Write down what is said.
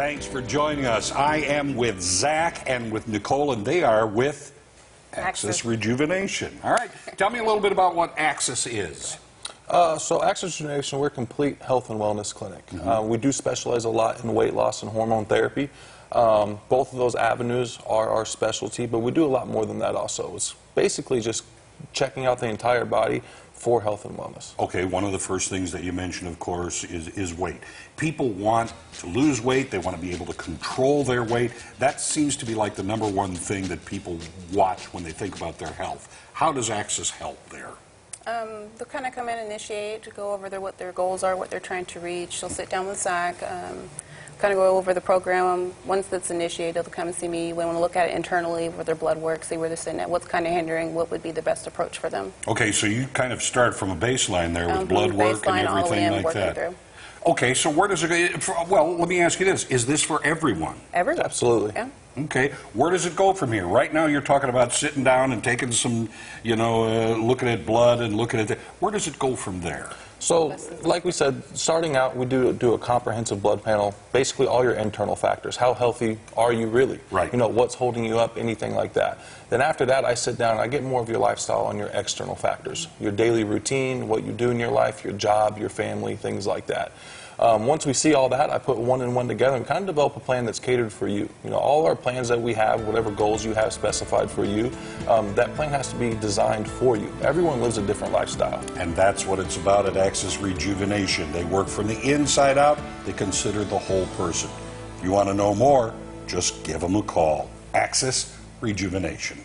Thanks for joining us. I am with Zach and with Nicole, and they are with Axis Axis. Rejuvenation. All right, tell me a little bit about what Axis is. Uh, so, Axis Rejuvenation, we're a complete health and wellness clinic. Uh, we do specialize a lot in weight loss and hormone therapy. Um, both of those avenues are our specialty, but we do a lot more than that also. It's basically just checking out the entire body for health and wellness. Okay, one of the first things that you mentioned, of course, is, is weight. People want to lose weight, they want to be able to control their weight. That seems to be like the number one thing that people watch when they think about their health. How does Axis help there? Um, they'll kind of come in, initiate, to go over their, what their goals are, what they're trying to reach. They'll sit down with Zach, um, kind of go over the program. Once that's initiated, they'll come and see me. We want to look at it internally, with their blood work, see where they're sitting at, what's kind of hindering, what would be the best approach for them. Okay, so you kind of start from a baseline there with Um, blood work baseline and all the everything like that. through. Okay, so where does it go? Well, let me ask you this: Is this for everyone? Everyone. Absolutely. Yeah. Okay, where does it go from here? Right now, you're talking about sitting down and taking some, you know, uh, looking at blood and looking at that. Where does it go from there? So, like we said, starting out, we do do a comprehensive blood panel. Basically, all your internal factors. How healthy are you really? Right. You know, what's holding you up, anything like that. Then after that, I sit down and I get more of your lifestyle on your external factors, your daily routine, what you do in your life, your job, your family, things like that. Um, once we see all that, I put one and one together and kind of develop a plan that's catered for you. You know, all our plans that we have, whatever goals you have specified for you, um, that plan has to be designed for you. Everyone lives a different lifestyle. And that's what it's about at Axis Rejuvenation. They work from the inside out, they consider the whole person. If you want to know more, just give them a call. Axis Rejuvenation.